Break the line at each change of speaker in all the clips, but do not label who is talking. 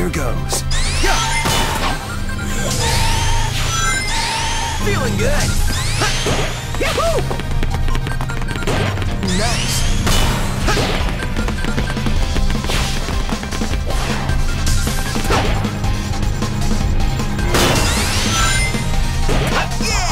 Here goes.
Feeling good. Yahoo! Nice. Yeah!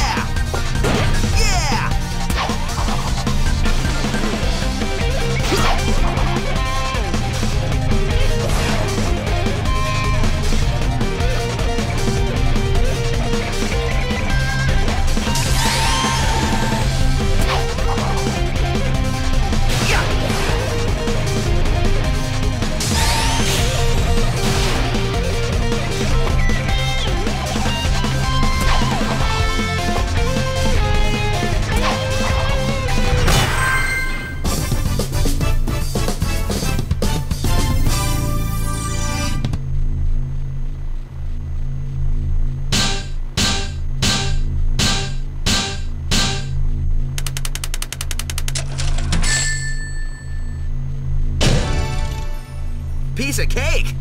Piece of cake!